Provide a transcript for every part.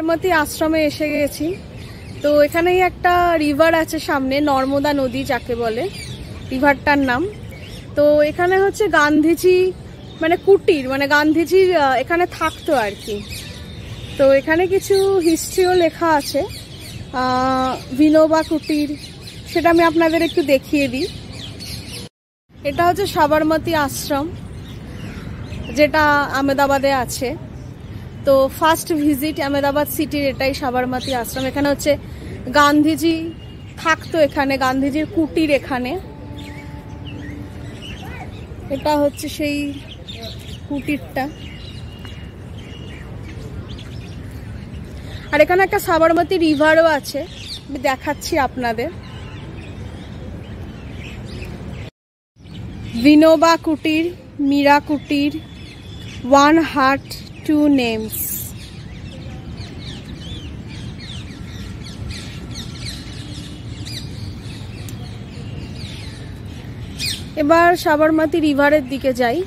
সাবরমতী আশ্রমে এসে গেছি। তো এখানেই একটা রিভার আছে সামনে, নর্মদা নদী যাকে বলে। রিভারটার নাম। তো এখানে হচ্ছে গান্ধীজি মানে কুটির মানে গান্ধীজি এখানে থাকতো আর কি। তো এখানে কিছু হিস্ট্রিও লেখা আছে। বিনোবা কুটির, সেটা আমি আপনাদের একটু দেখিয়ে দিই। এটা হচ্ছে সাবরমতী আশ্রম, যেটা আহমেদাবাদে আছে। তো ফার্স্ট ভিজিট আহমেদাবাদ সিটির এটাই সাবরমতী আশ্রম। এখানে হচ্ছে গান্ধীজি থাকতো এখানে, গান্ধীজির কুটির এখানে। এটা হচ্ছে সেই কুটিরটা। আর এখানে একটা সাবরমতী রিভারও আছে, আমি দেখাচ্ছি আপনাদের। বিনোবা কুটির, মীরা কুটির, ওয়ান হার্ট টু নেমস এবার সাবরমতী রিভারের দিকে যাই।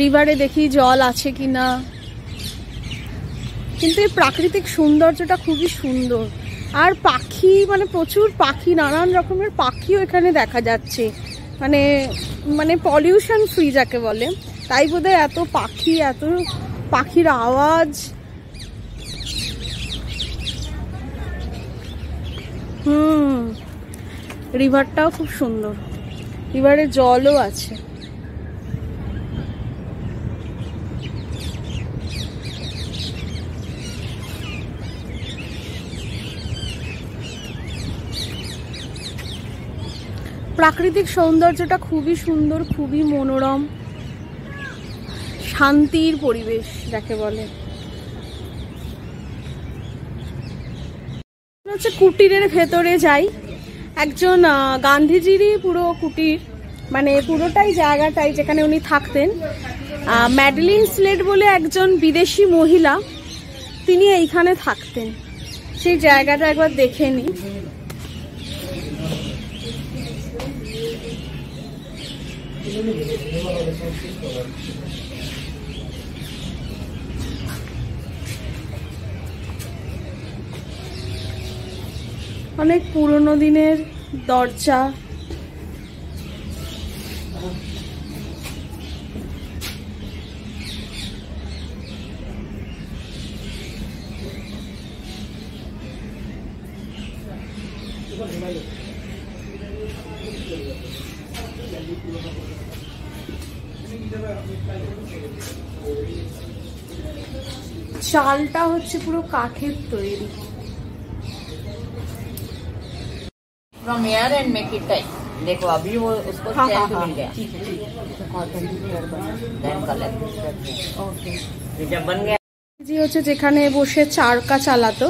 রিভারে দেখি জল আছে কিনা। কিন্তু এই প্রাকৃতিক সৌন্দর্যটা খুবই সুন্দর। আর পাখি মানে প্রচুর পাখি, নানান রকমের পাখিও এখানে দেখা যাচ্ছে। মানে মানে পলিউশন ফ্রি যাকে বলে। তাই বোধহয় এত পাখি, এত পাখির আওয়াজ। হুম রিভারটাও খুব সুন্দর। রিভারে জলও আছে। প্রাকৃতিক সৌন্দর্যটা খুবই সুন্দর, খুবই মনোরম। শান্তির পরিবেশ যাকে বলে। হচ্ছে কুটিরের ভেতরে যাই। একজন গান্ধীজিরই পুরো কুটির। মানে পুরোটাই জায়গাটাই যেখানে উনি থাকতেন। ম্যাডলিন স্লেট বলে একজন বিদেশি মহিলা, তিনি এইখানে থাকতেন। সেই জায়গাটা একবার দেখে নিই। অনেক পুরনো দিনের দরজা। চালটা হচ্ছে পুরো কাঠের তৈরি। from air and make it tight देखो अभी वो उसको हाँ, चेंज हाँ, मिल गया देन कलर फिर जब बन गया জি হচ্ছে যেখানে বসে চারকা চালাতো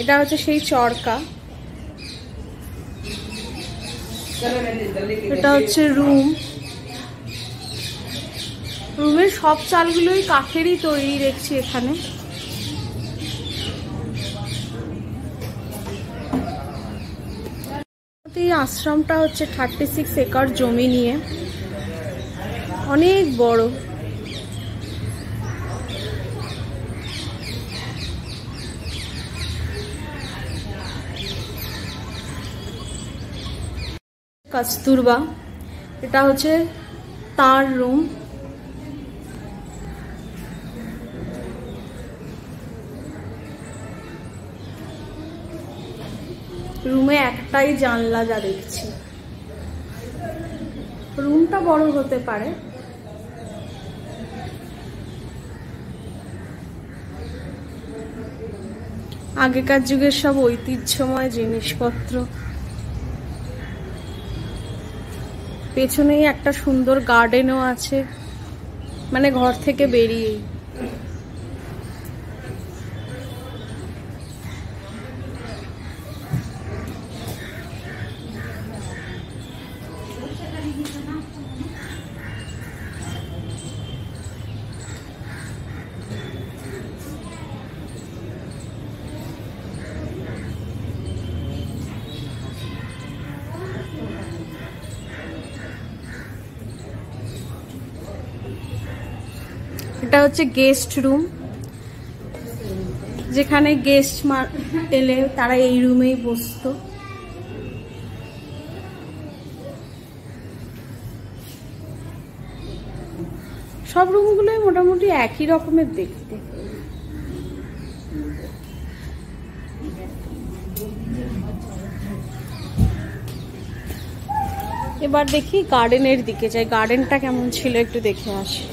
এটা হচ্ছে সেই চরকা এটা হচ্ছে রুম রুমের সব চালগুলোই কাঠেরই তৈরি দেখছি এখানে এই আশ্রমটা হচ্ছে থার্টি সিক্স একর জমি নিয়ে। অনেক বড়। কস্তুরবা, এটা হচ্ছে তার রুম। একটাই জানলা যা দেখছি। রুমটা বড় হতে পারে। আগেকার যুগের সব ঐতিহ্যময় জিনিসপত্র। পেছনেই একটা সুন্দর গার্ডেনও আছে। মানে ঘর থেকে বেরিয়েই এটা হচ্ছে গেস্ট রুম যেখানে গেস্ট এলে তারা এই রুমেই বসতো। সব রুমগুলোই মোটামুটি একই রকমের দেখতে। এবার দেখি গার্ডেনের দিকে যাই। গার্ডেনটা কেমন ছিল একটু দেখে আসি।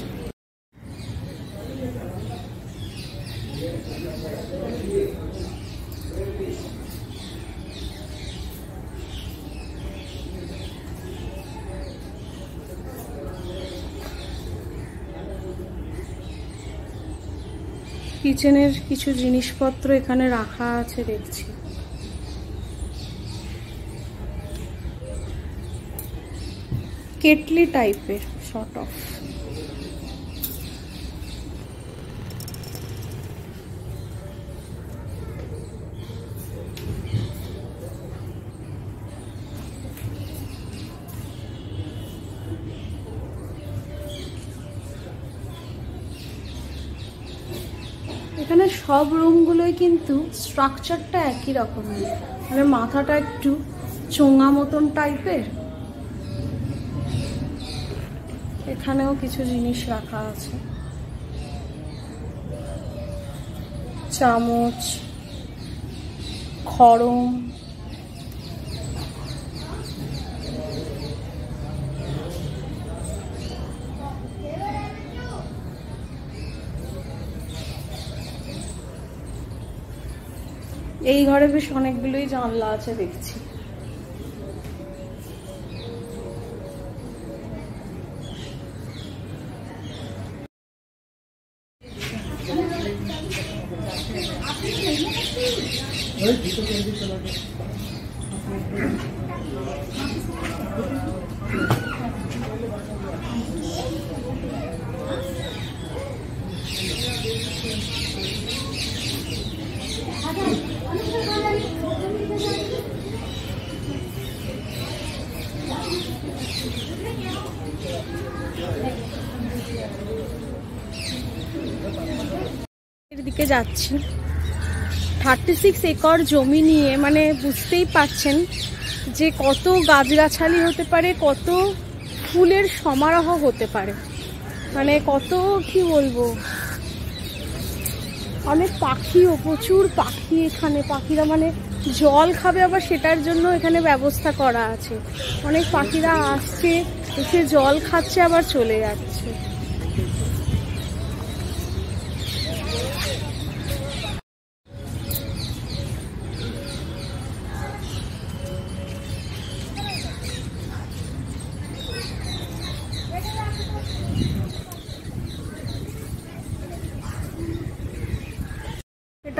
কিচেনের কিছু জিনিসপত্র এখানে রাখা আছে দেখছি। কেটলি টাইপের শর্ট অফ এখানে সব রুমগুলোই কিন্তু স্ট্রাকচারটা একই রকমের। মানে মাথাটা একটু চোঙা মতন টাইপের। এখানেও কিছু জিনিস রাখা আছে। চামচ, খড়ম এই ঘরে বেশ অনেকগুলোই জানলা আছে দেখছি। ওই যাচ্ছি। থার্টি সিক্স একর জমি নিয়ে মানে বুঝতেই পাচ্ছেন যে কত গাছগাছালি হতে পারে, কত ফুলের সমারোহ হতে পারে। মানে কত কি বলব? অনেক পাখিও প্রচুর পাখি এখানে। পাখিরা মানে জল খাবে আবার সেটার জন্য এখানে ব্যবস্থা করা আছে। অনেক পাখিরা আসছে, এসে জল খাচ্ছে, আবার চলে যাচ্ছে।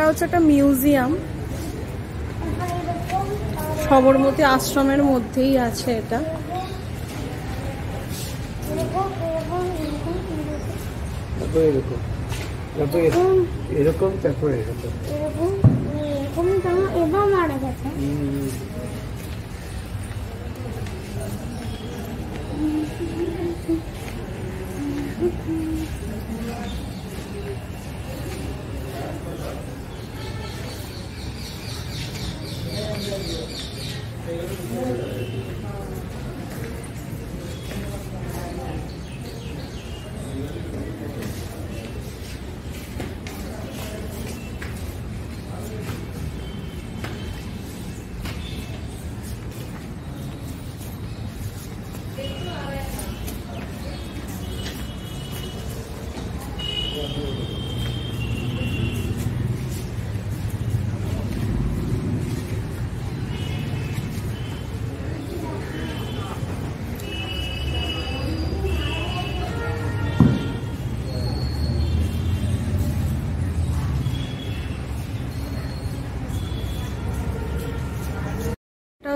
এটা হচ্ছে একটা মিউজিয়াম সবরমতী আশ্রমের মধ্যেই আছে এটা এরকম এরকম এরকম Thank you.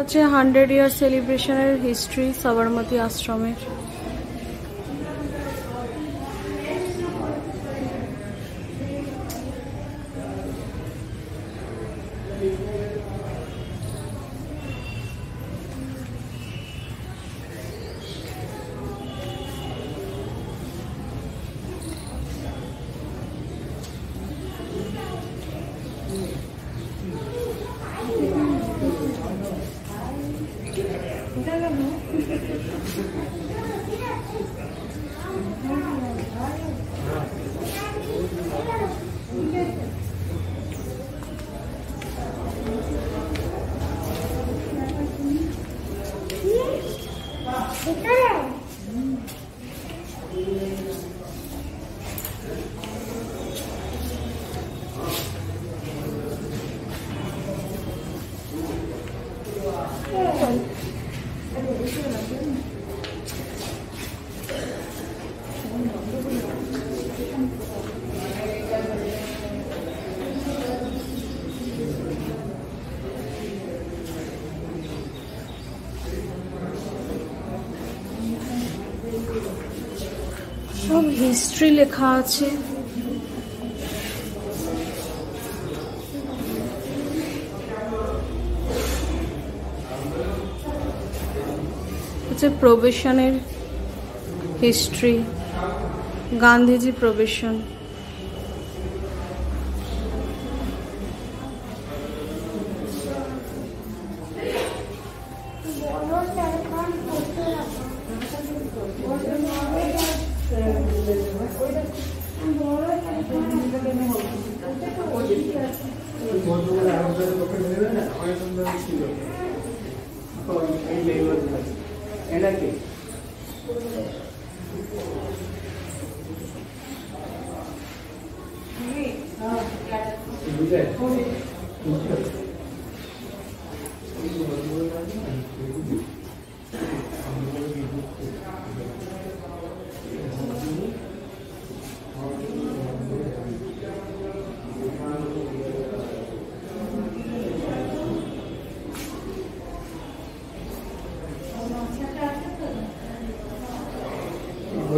হচ্ছে হান্ড্রেড ইয়ার সেলিব্রেশনের হিস্ট্রি সবরমতী আশ্রমের। Non, non. হিস্ট্রি লেখা আছে। প্রবেশনের হিস্ট্রি গান্ধীজি প্রবেশন। বড় টাইপের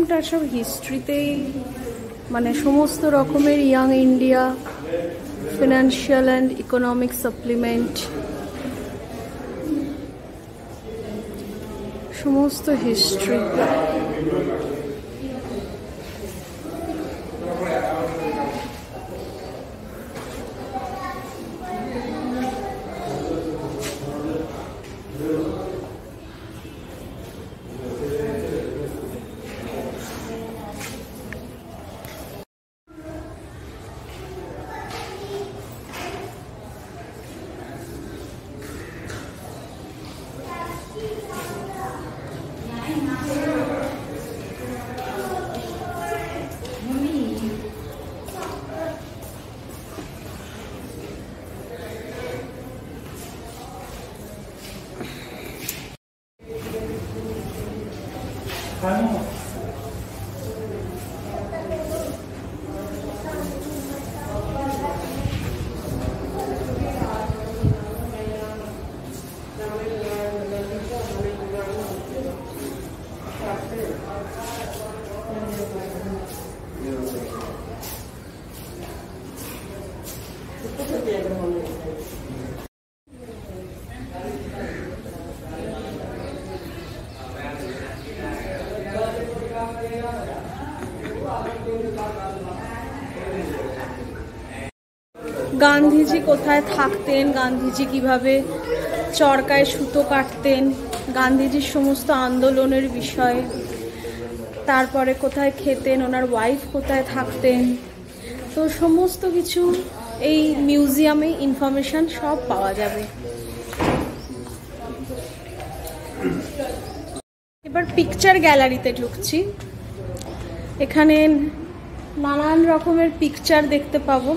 মিউজিয়ামটা সব হিস্ট্রিতেই মানে সমস্ত রকমের young India financial and economic supplement সমস্ত হিস্ট্রি গান্ধীজি কোথায় থাকতেন, গান্ধীজি কীভাবে চরকায় সুতো কাটতেন, গান্ধীজির সমস্ত আন্দোলনের বিষয়, তারপরে কোথায় খেতেন, ওনার ওয়াইফ কোথায় থাকতেন। তো সমস্ত কিছু এই মিউজিয়ামে ইনফরমেশন সব পাওয়া যাবে। এবার পিকচার গ্যালারিতে ঢুকছি। এখানে নানান রকমের পিকচার দেখতে পাবো।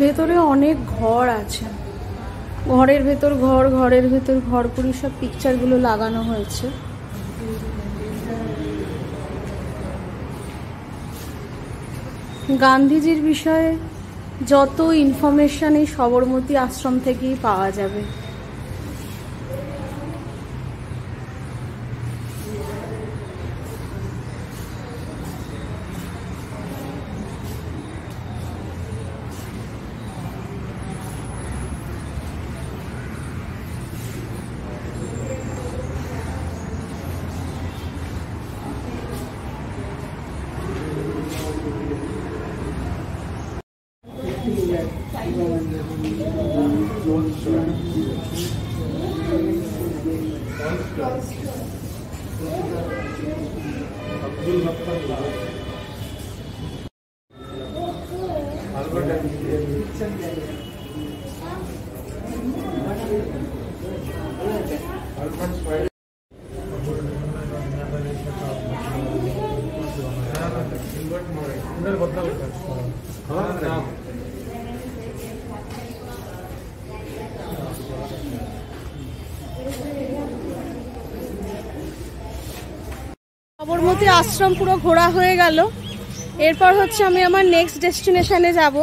ভেতরে অনেক ঘর আছে। ঘরের ভেতর ঘর, ঘরের ভেতর ঘর করে সব পিকচারগুলো লাগানো হয়েছে। গান্ধীজির বিষয়ে যত ইনফরমেশন এই সবরমতী আশ্রম থেকেই পাওয়া যাবে সবরমতী আশ্রম পুরো ঘোরা হয়ে গেল। এরপর হচ্ছে আমি আমার নেক্সট ডেস্টিনেশানে যাব।